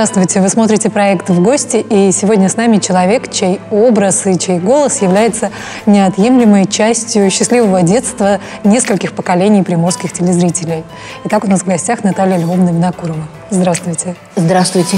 Здравствуйте, вы смотрите проект «В гости», и сегодня с нами человек, чей образ и чей голос является неотъемлемой частью счастливого детства нескольких поколений приморских телезрителей. Итак, у нас в гостях Наталья Львовна Винокурова. Здравствуйте. Здравствуйте.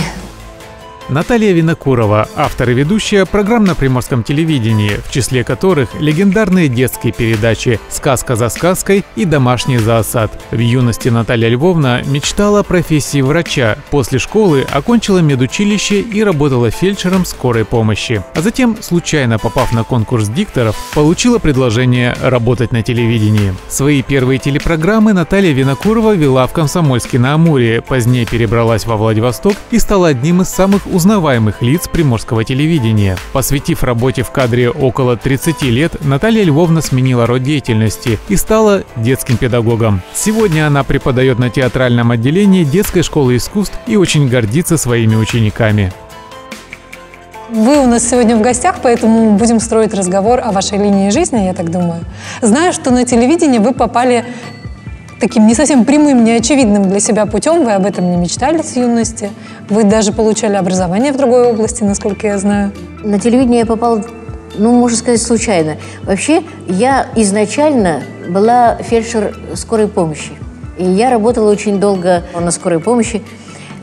Наталья Винокурова, автор и ведущая программ на приморском телевидении, в числе которых легендарные детские передачи «Сказка за сказкой» и «Домашний зоосад». В юности Наталья Львовна мечтала о профессии врача. После школы окончила медучилище и работала фельдшером скорой помощи. А затем, случайно попав на конкурс дикторов, получила предложение работать на телевидении. Свои первые телепрограммы Наталья Винокурова вела в Комсомольске на Амуре, позднее перебралась во Владивосток и стала одним из самых узнаваемых лиц приморского телевидения. Посвятив работе в кадре около 30 лет, Наталья Львовна сменила род деятельности и стала детским педагогом. Сегодня она преподает на театральном отделении детской школы искусств и очень гордится своими учениками. Вы у нас сегодня в гостях, поэтому будем строить разговор о вашей линии жизни, я так думаю. Знаю, что на телевидении вы попали таким не совсем прямым, неочевидным для себя путем. Вы об этом не мечтали с юности. Вы даже получали образование в другой области, насколько я знаю. На телевидение я попала, ну, можно сказать, случайно. Вообще, я изначально была фельдшер скорой помощи. И я работала очень долго на скорой помощи.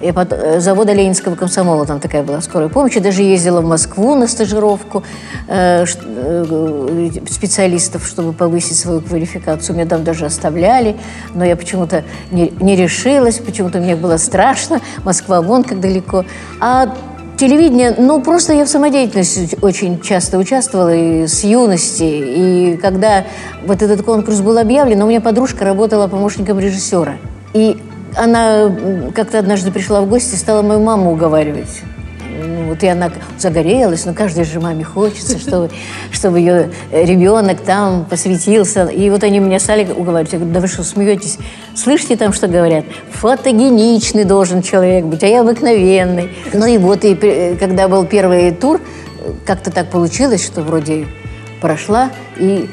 И под, э, завода Ленинского комсомола, там такая была скорая помощь. Я даже ездила в Москву на стажировку э, э, специалистов, чтобы повысить свою квалификацию. Меня там даже оставляли, но я почему-то не, не решилась, почему-то мне было страшно. Москва вон как далеко. А телевидение, ну, просто я в самодеятельности очень часто участвовала и с юности. И когда вот этот конкурс был объявлен, у меня подружка работала помощником режиссера. И она как-то однажды пришла в гости и стала мою маму уговаривать. Ну, вот и она загорелась, но каждой же маме хочется, чтобы, чтобы ее ребенок там посвятился. И вот они меня стали уговаривать. Я говорю, да вы что, смеетесь? Слышите там, что говорят? Фотогеничный должен человек быть, а я обыкновенный. Ну и вот, и когда был первый тур, как-то так получилось, что вроде прошла, и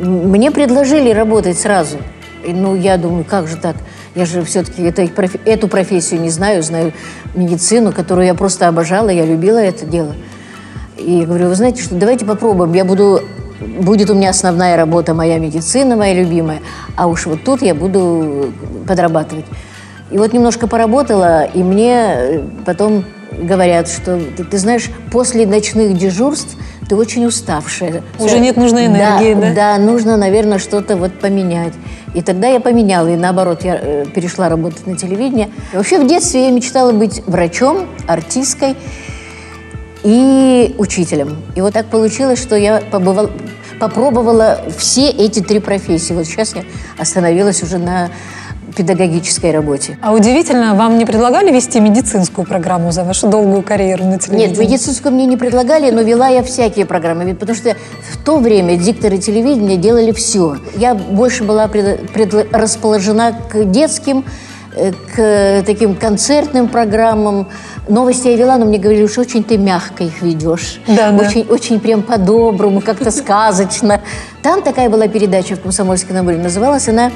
мне предложили работать сразу. И, ну, я думаю, как же так? Я же все-таки это, эту профессию не знаю, знаю медицину, которую я просто обожала, я любила это дело. И я говорю, вы знаете что, давайте попробуем. Я буду, будет у меня основная работа, моя медицина, моя любимая, а уж вот тут я буду подрабатывать. И вот немножко поработала, и мне э, потом говорят, что ты, ты знаешь, после ночных дежурств ты очень уставшая. Уже нет нужной энергии, да? Да, да нужно, наверное, что-то вот поменять. И тогда я поменяла, и наоборот, я э, перешла работать на телевидение. И вообще в детстве я мечтала быть врачом, артисткой и учителем. И вот так получилось, что я побывала, попробовала все эти три профессии. Вот сейчас я остановилась уже на педагогической работе. А удивительно, вам не предлагали вести медицинскую программу за вашу долгую карьеру на телевидении? Нет, медицинскую мне не предлагали, но вела я всякие программы. Потому что в то время дикторы телевидения делали все. Я больше была пред, пред, расположена к детским, э, к таким концертным программам. Новости я вела, но мне говорили, что очень ты мягко их ведешь. Да, очень, да. очень прям по-доброму, как-то сказочно. Там такая была передача в «Комсомольской на море». Называлась она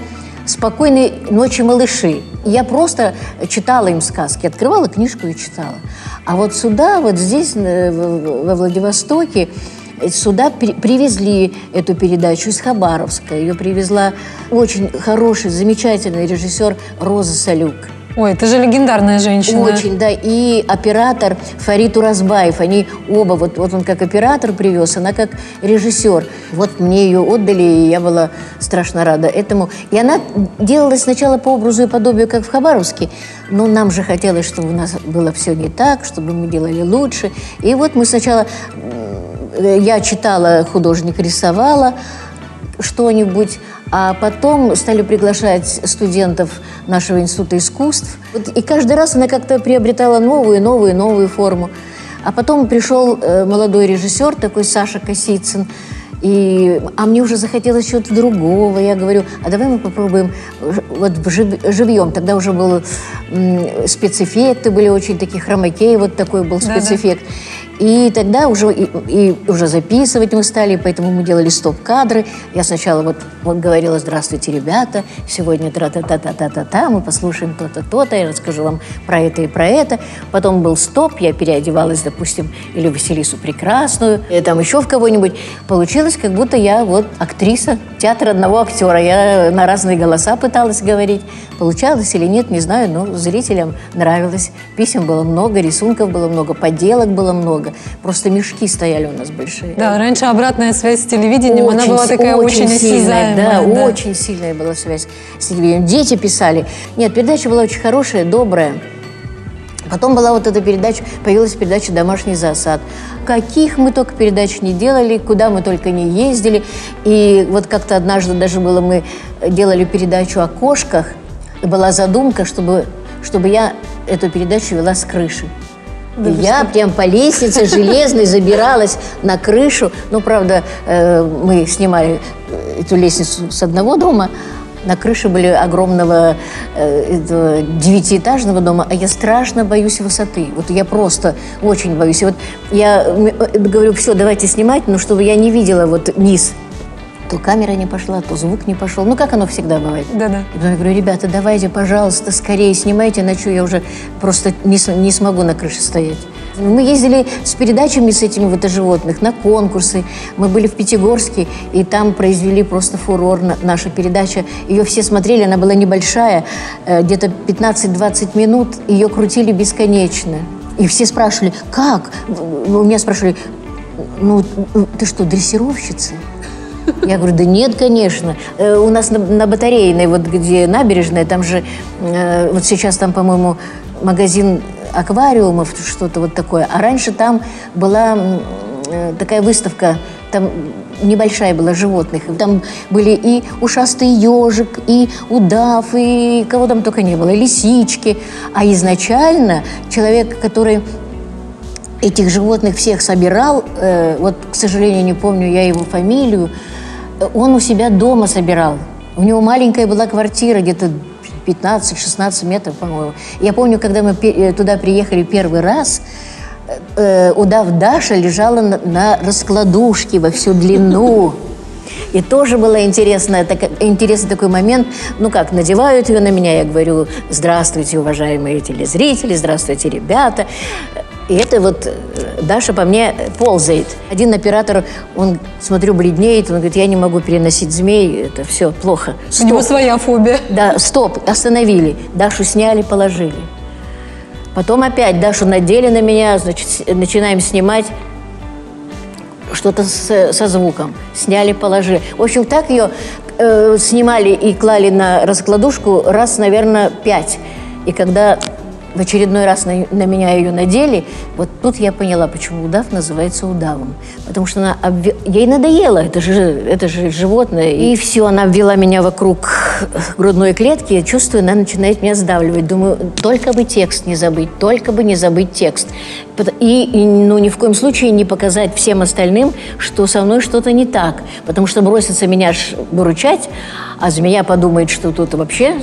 «Спокойной ночи, малыши». Я просто читала им сказки, открывала книжку и читала. А вот сюда, вот здесь, э, во Владивостоке, сюда привезли эту передачу из Хабаровска. Ее привезла очень хороший, замечательный режиссер Роза Салюк. Ой, это же легендарная женщина. Очень, да. И оператор Фарид Уразбаев. Они оба, вот, вот он как оператор привез, она как режиссер. Вот мне ее отдали, и я была страшно рада этому. И она делала сначала по образу и подобию, как в Хабаровске. Но нам же хотелось, чтобы у нас было все не так, чтобы мы делали лучше. И вот мы сначала... Я читала, художник рисовала что-нибудь, а потом стали приглашать студентов нашего института искусств. И каждый раз она как-то приобретала новую, новую, новую форму. А потом пришел э, молодой режиссер, такой Саша Косицын, и, а мне уже захотелось чего-то другого. Я говорю, а давай мы попробуем вот жив, живьем. Тогда уже был спецэффекты, были очень такие хромакеи, вот такой был спецэффект. Да, да. И тогда уже, и, и уже записывать мы стали, поэтому мы делали стоп-кадры. Я сначала вот, вот говорила, здравствуйте, ребята, сегодня тра-та-та-та-та-та, мы послушаем то-то, то-то, я расскажу вам про это и про это. Потом был стоп, я переодевалась, допустим, или Василису Прекрасную, и там еще в кого-нибудь. Получилось, как будто я вот актриса театра одного актера. Я на разные голоса пыталась говорить. Получалось или нет, не знаю, но зрителям нравилось. Писем было много, рисунков было много, поделок было много. Просто мешки стояли у нас большие. Да, раньше обратная связь с телевидением, Очень она была такая очень, сильная, осязаемая. да, очень сильная была связь с телевидением. Дети писали. Нет, передача была очень хорошая, добрая. Потом была вот эта передача, появилась передача «Домашний засад». Каких мы только передач не делали, куда мы только не ездили. И вот как-то однажды даже было, мы делали передачу о кошках, и была задумка, чтобы, чтобы я эту передачу вела с крыши. И я прям по лестнице железной забиралась на крышу. Ну, правда, э, мы снимали э, эту лестницу с одного дома, на крыше были огромного э, девятиэтажного дома, а я страшно боюсь высоты. Вот я просто очень боюсь. И вот я м, э, говорю, все, давайте снимать, но чтобы я не видела вот низ. То камера не пошла, то звук не пошел. Ну, как оно всегда бывает. Да-да. И потом я говорю, ребята, давайте, пожалуйста, скорее снимайте, иначе я уже просто не, не смогу на крыше стоять. Мы ездили с передачами с этими вот животных на конкурсы. Мы были в Пятигорске, и там произвели просто фурор на- наша передача. Ее все смотрели, она была небольшая, э, где-то 15-20 минут, ее крутили бесконечно. И все спрашивали, как? Ну, У меня спрашивали, ну, ты что, дрессировщица? Я говорю, да нет, конечно. Э, у нас на, на батарейной, вот где набережная, там же, э, вот сейчас там, по-моему, магазин аквариумов, что-то вот такое. А раньше там была э, такая выставка, там небольшая была животных. Там были и ушастый ежик, и удав, и кого там только не было, и лисички. А изначально человек, который этих животных всех собирал, э, вот, к сожалению, не помню я его фамилию, э, он у себя дома собирал. У него маленькая была квартира, где-то 15-16 метров, по-моему. Я помню, когда мы э, туда приехали первый раз, э, удав Даша лежала на, на раскладушке во всю длину. И тоже было интересно, так- интересный такой момент. Ну как, надевают ее на меня, я говорю, здравствуйте, уважаемые телезрители, здравствуйте, ребята. И это вот э, Даша по мне ползает. Один оператор, он, смотрю, бледнеет, он говорит, я не могу переносить змей, это все плохо. У него Стоп. своя фобия. Да, стоп, остановили. Дашу сняли, положили. Потом опять Дашу надели на меня, значит, начинаем снимать что-то с- со звуком. Сняли, положили. В общем, так ее э, снимали и клали на раскладушку раз, наверное, пять. И когда в очередной раз на, на меня ее надели, вот тут я поняла, почему удав называется удавом. Потому что она обве- ей надоело, это же, это же животное. И все, она обвела меня вокруг грудной клетки, я чувствую, она начинает меня сдавливать. Думаю, только бы текст не забыть, только бы не забыть текст. И, и, ну, ни в коем случае не показать всем остальным, что со мной что-то не так. Потому что бросится меня выручать, а змея подумает, что тут вообще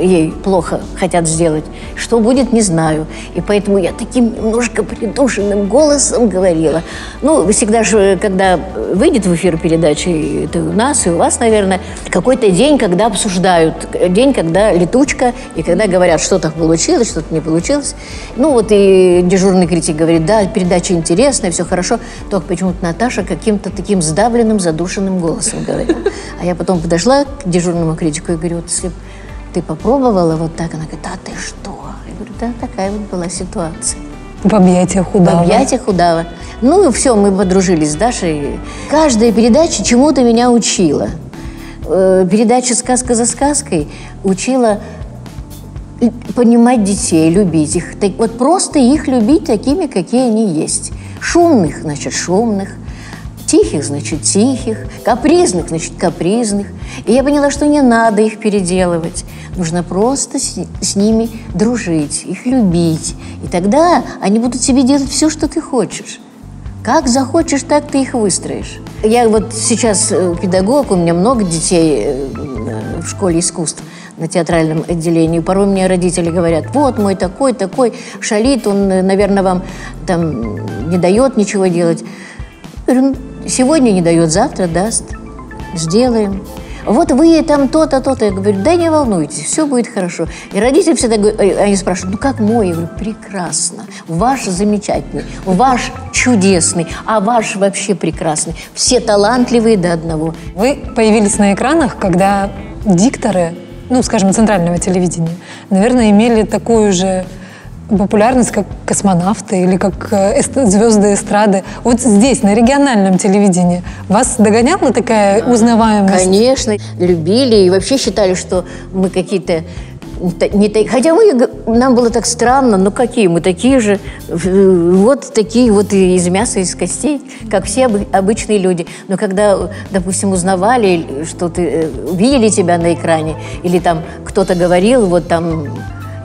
ей плохо хотят сделать. Что будет, не знаю. И поэтому я таким немножко придушенным голосом говорила. Ну, всегда же, когда выйдет в эфир передача, и это у нас, и у вас, наверное, какой-то день, когда обсуждают, день, когда летучка, и когда говорят, что-то получилось, что-то не получилось. Ну, вот и дежурный критик говорит, да, передача интересная, все хорошо, только почему-то Наташа каким-то таким сдавленным, задушенным голосом говорила. А я потом подошла к дежурному критику и говорю, вот если ты попробовала вот так, она говорит, а ты что? Говорю, да, такая вот была ситуация. В объятиях В удава. объятиях удава. Ну, все, мы подружились с Дашей. Каждая передача чему-то меня учила. Э, Передача «Сказка за сказкой» учила и понимать детей, любить их. Так- Вот просто их любить такими, какие они есть. Шумных, значит, шумных. Тихих, значит, тихих. Капризных, значит, капризных. И я поняла, что не надо их переделывать. Нужно просто с, с ними дружить, их любить. И тогда они будут тебе делать все, что ты хочешь. Как захочешь, так ты их выстроишь. Я вот сейчас э, педагог, у меня много детей э, в школе искусств. на театральном отделении. Порой мне родители говорят, вот мой такой, такой, шалит, он, наверное, вам там не дает ничего делать. Я говорю, «Ну, сегодня не дает, завтра даст. Сделаем. Вот вы там то-то, то-то. Я говорю, да не волнуйтесь, все будет хорошо. И родители всегда говорят, э, они спрашивают, ну как мой? Я говорю, прекрасно. Ваш замечательный, ваш чудесный, а ваш вообще прекрасный. Все талантливые до одного. Вы появились на экранах, когда дикторы, ну, скажем, центрального телевидения, наверное, имели такую же популярность, как космонавты или как э, звезды эстрады. Вот здесь, на региональном телевидении, вас догоняла такая узнаваемость? Конечно, любили и вообще считали, что мы какие-то не та- не та- Хотя мы, нам было так странно, ну какие, мы такие же, э, вот такие вот из мяса, из костей, как все обы- обычные люди. Но когда, допустим, узнавали, что ты, э, видели тебя на экране, или там кто-то говорил, вот там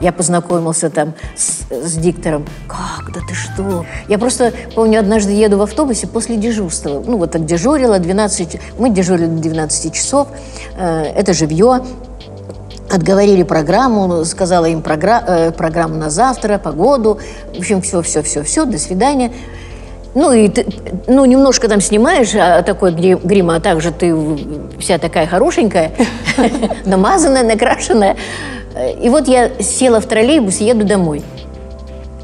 я познакомился там с, с диктором. Как? Да ты что? Я просто помню, однажды еду в автобусе после дежурства. Ну, вот так дежурила 12... ч- Мы дежурили до 12 часов. Э, это живье. Отговорили программу, сказала им програ- э, программу на завтра, погоду. В общем, все, все, все, все, до свидания. Ну, и ты, ну, немножко там снимаешь а, такой гри- грим, а также ты вся такая хорошенькая, намазанная, накрашенная. И вот я села в троллейбус и еду домой.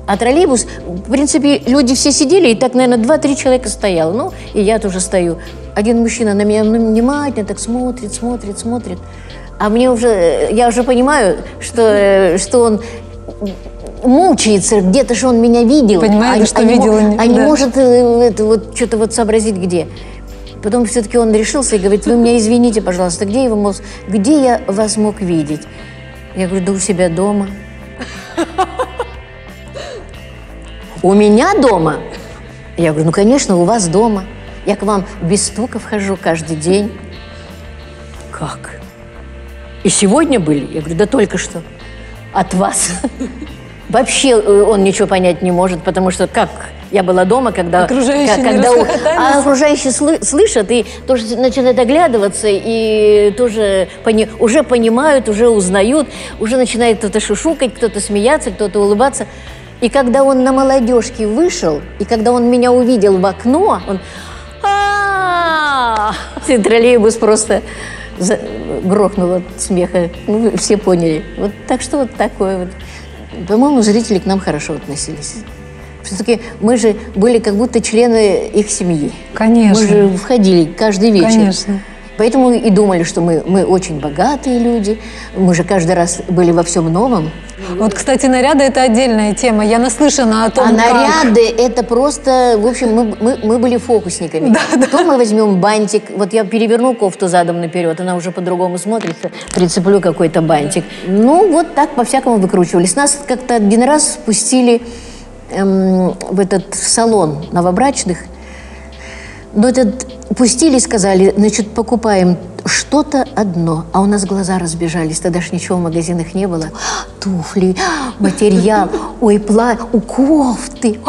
А троллейбус, в принципе, люди все сидели, и так, наверное, два-три человека стояло. Ну, и я тоже стою. Один мужчина на меня ну, внимательно так смотрит, смотрит, смотрит. А мне уже, я уже понимаю, что, э, что он мучается, где-то же он меня видел. Понимает, что не мо- видела, не- А не да. может э, это вот что-то вот сообразить где. Потом все-таки он решился и говорит, вы меня извините, пожалуйста, где, его мог, где я вас мог видеть? Я говорю, да у себя дома. У меня дома? Я говорю, ну, конечно, у вас дома. Я к вам без стука вхожу каждый день. Как? И сегодня были? Я говорю, да только что. От вас. Вообще э, он ничего понять не может, потому что как я была дома, когда... Окружающие не когда у- а окружающие сл- слышат и тоже начинают оглядываться, и тоже пони- уже понимают, уже узнают, уже начинает кто-то шушукать, кто-то смеяться, кто-то улыбаться. И когда он на молодежке вышел, и когда он меня увидел в окно, он... «А-а-а!» И троллейбус просто за- грохнул от смеха. Ну, все поняли. Вот так что вот такое вот. По-моему, зрители к нам хорошо относились. Все-таки мы же были как будто члены их семьи. Конечно. Мы же входили каждый вечер. Конечно. Поэтому и думали, что мы, мы очень богатые люди. Мы же каждый раз были во всем новом. Вот, кстати, наряды – это отдельная тема. Я наслышана о том, А как... наряды это просто, в общем, мы, мы, мы были фокусниками. То мы возьмем бантик, вот я переверну кофту задом наперед, она уже по-другому смотрится, прицеплю какой-то бантик. Ну, вот так по-всякому выкручивались. Нас как-то один раз спустили эм, в этот салон новобрачных. Но этот пустили, сказали, значит, покупаем что-то одно. А у нас глаза разбежались, тогда ж ничего в магазинах не было. Туфли, материал, ой, пла, у кофты.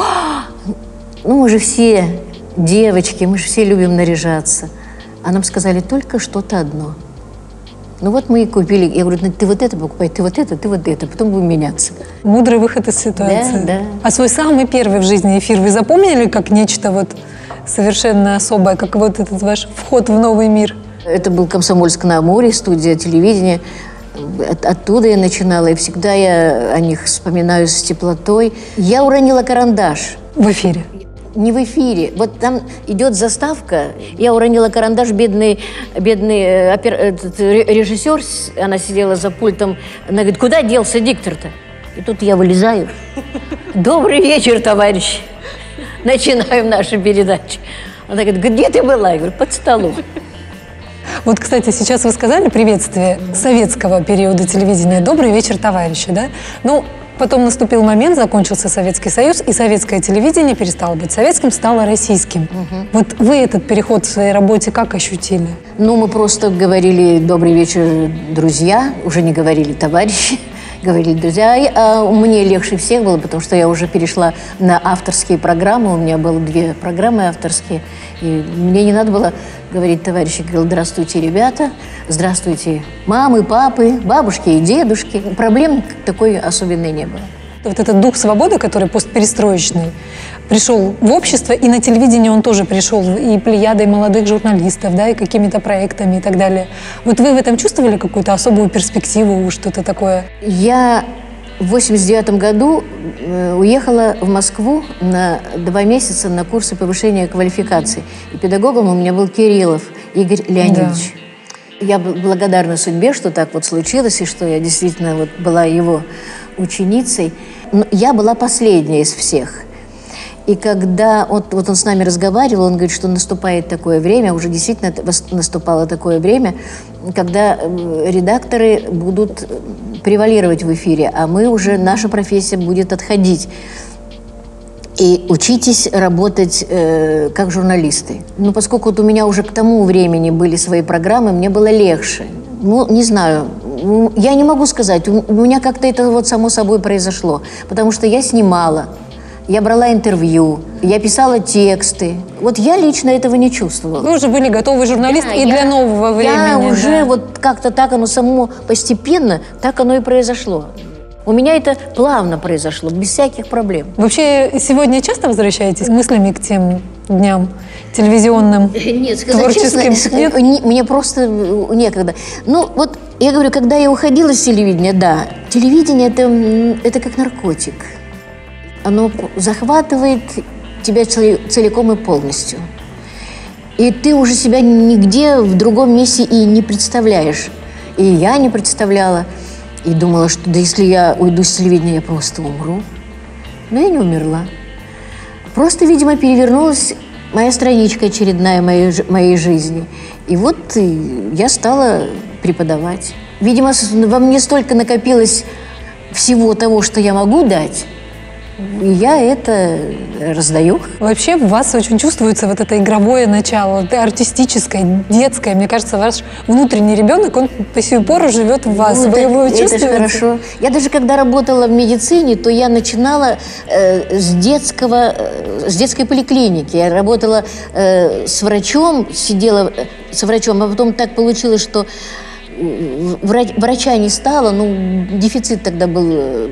Ну, мы же все девочки, мы же все любим наряжаться. А нам сказали только что-то одно. Ну вот мы и купили. Я говорю, ну, ты вот это покупай, ты вот это, ты вот это, потом будем меняться. Мудрый выход из ситуации. Да, да. А свой самый первый в жизни эфир вы запомнили как нечто вот совершенно особое, как вот этот ваш вход в новый мир? Это был Комсомольск на Амуре, студия телевидения. От- оттуда я начинала, и всегда я о них вспоминаю с теплотой. Я уронила карандаш. В эфире. Не в эфире. Вот там идет заставка. Я уронила карандаш, бедный, бедный э, опер- этот, ре- режиссер, она сидела за пультом. Она говорит, куда делся диктор-то? И тут я вылезаю. Добрый вечер, товарищи. Начинаем нашу передачу. Она говорит, где ты была? Я говорю, под столом. Вот, кстати, сейчас вы сказали приветствие советского периода телевидения. Добрый вечер, товарищи, да? Ну, потом наступил момент, закончился Советский Союз, и советское телевидение перестало быть советским, стало российским. Вот вы этот переход в своей работе как ощутили? Ну, мы просто говорили «добрый вечер, друзья», уже не говорили «товарищи». Говорили друзья. А, мне легче всех было, потому что я уже перешла на авторские программы. У меня было две программы авторские. И мне не надо было говорить товарищи, говорил, здравствуйте, ребята, здравствуйте, мамы, папы, бабушки и дедушки. Проблем такой особенной не было. Вот этот дух свободы, который постперестроечный, пришел в общество, и на телевидение он тоже пришел, и плеядой молодых журналистов, да, и какими-то проектами и так далее. Вот вы в этом чувствовали какую-то особую перспективу, что-то такое? Я в 89 году э, уехала в Москву на два месяца на курсы повышения квалификации. И педагогом у меня был Кириллов Игорь Леонидович. Да. Я благодарна судьбе, что так вот случилось, и что я действительно вот была его ученицей. Но я была последняя из всех. И когда вот, вот он с нами разговаривал, он говорит, что наступает такое время, уже действительно наступало такое время, когда э, редакторы будут превалировать в эфире, а мы уже, наша профессия будет отходить. И учитесь работать э, как журналисты. Ну, поскольку вот у меня уже к тому времени были свои программы, мне было легче. Ну, не знаю, я не могу сказать, у меня как-то это вот само собой произошло, потому что я снимала, я брала интервью, я писала тексты. Вот я лично этого не чувствовала. Вы уже были готовый журналист да, и я, для нового времени. Я уже да. вот как-то так оно само постепенно, так оно и произошло. У меня это плавно произошло, без всяких проблем. Вообще сегодня часто возвращаетесь мыслями к тем дням телевизионным, Нет, сказать творческим? честно, Нет? мне просто некогда. Ну, вот я говорю, когда я уходила с телевидения, да, телевидение это, это как наркотик. Оно захватывает тебя целиком и полностью. И ты уже себя нигде в другом месте и не представляешь. И я не представляла. И думала, что да если я уйду с телевидения, я просто умру. Но я не умерла. Просто, видимо, перевернулась моя страничка очередная моей, моей жизни. И вот я стала преподавать. Видимо, во мне столько накопилось всего того, что я могу дать, и я это раздаю. Вообще в вас очень чувствуется вот это игровое начало, это артистическое, детское. Мне кажется, ваш внутренний ребенок, он по сию пору живет в вас. Ну, Вы его чувствуете? Это хорошо. Я даже когда работала в медицине, то я начинала э, с детского, э, с детской поликлиники. Я работала э, с врачом, сидела э, с врачом, а потом так получилось, что врача не стало, ну, дефицит тогда был э,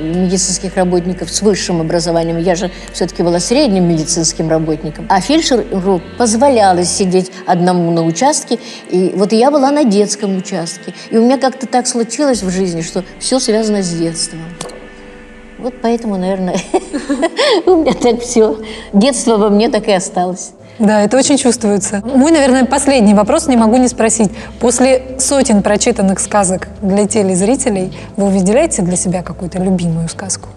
медицинских работников с высшим образованием. Я же все-таки была средним медицинским работником. А фельдшеру позволялось сидеть одному на участке. И вот я была на детском участке. И у меня как-то так случилось в жизни, что все связано с детством. Вот поэтому, наверное, у меня так все. Детство во мне так и осталось. Да, это очень чувствуется. Мой, наверное, последний вопрос, не могу не спросить. После сотен прочитанных сказок для телезрителей, вы выделяете для себя какую-то любимую сказку?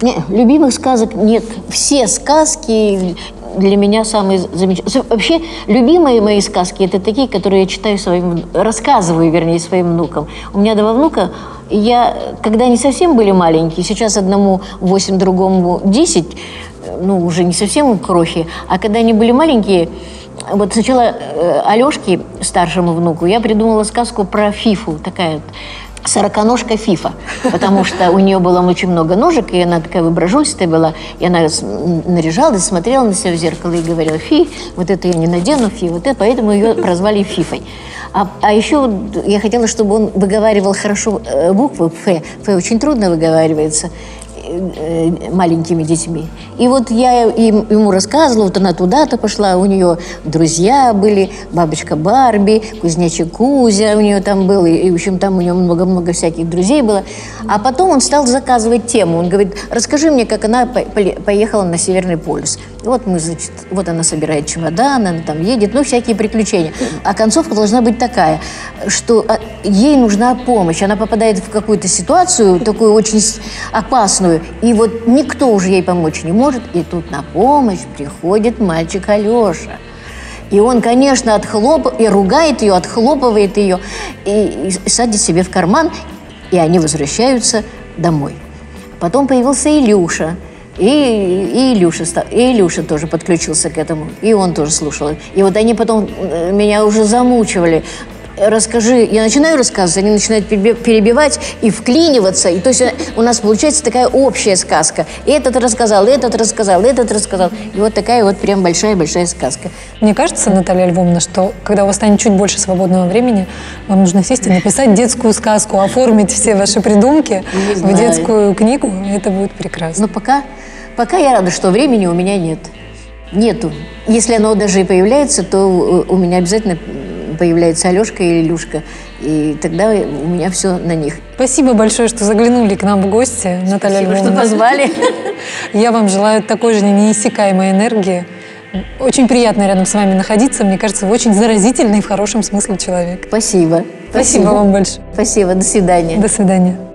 Нет, любимых сказок нет. Все сказки для меня самые замечательные. Вообще, любимые мои сказки – это такие, которые я читаю своим, рассказываю, вернее, своим внукам. У меня два внука, я, когда они совсем были маленькие, сейчас одному 8, другому 10, ну, уже не совсем крохи, а когда они были маленькие, вот сначала э, Алешке, старшему внуку, я придумала сказку про Фифу, такая сороконожка Фифа, потому что у нее было очень много ножек, и она такая выброжульстая была, и она наряжалась, смотрела на себя в зеркало и говорила, фи, вот это я не надену, фи, вот это, поэтому ее прозвали Фифой. А, а еще я хотела, чтобы он выговаривал хорошо э, буквы Ф. Ф очень трудно выговаривается. Э, маленькими детьми. И вот я им, ему рассказывала, вот она туда-то пошла, у нее друзья были, бабочка Барби, кузнечик Кузя у нее там был, и, в общем, там у нее много-много всяких друзей было. А потом он стал заказывать тему. Он говорит, расскажи мне, как она по поехала на Северный полюс. Вот мы, значит, вот она собирает чемодан, она там едет, ну, всякие приключения. А концовка должна быть такая, что а, ей нужна помощь. Она попадает в какую-то ситуацию, такую очень опасную, и вот никто уже ей помочь не может. И тут на помощь приходит мальчик Алеша. И он, конечно, отхлоп... и ругает ее, отхлопывает ее, и, и садит себе в карман, и они возвращаются домой. Потом появился Илюша. И, и, Илюша, и Илюша тоже подключился к этому. И он тоже слушал. И вот они потом э, меня уже замучивали. Расскажи, я начинаю рассказывать, они начинают переби- перебивать и вклиниваться. И то есть э, у нас получается такая общая сказка. Этот рассказал, этот рассказал, этот рассказал. И вот такая вот прям большая-большая сказка. Мне кажется, Наталья Львовна, что когда у вас станет чуть больше свободного времени, вам нужно сесть и написать детскую сказку, оформить все ваши придумки в детскую книгу. Это будет прекрасно. Но пока, пока я рада, что времени у меня нет. Нету. Если оно даже и появляется, то у у меня обязательно появляется Алешка или Илюшка. И тогда у меня все на них. Спасибо большое, что заглянули к нам в гости, Наталья Спасибо, что Львовна. позвали. Я вам желаю такой же неиссякаемой энергии. Очень приятно рядом с вами находиться. Мне кажется, вы очень заразительный в хорошем смысле человек. Спасибо. Спасибо вам большое. Спасибо. До свидания. До свидания.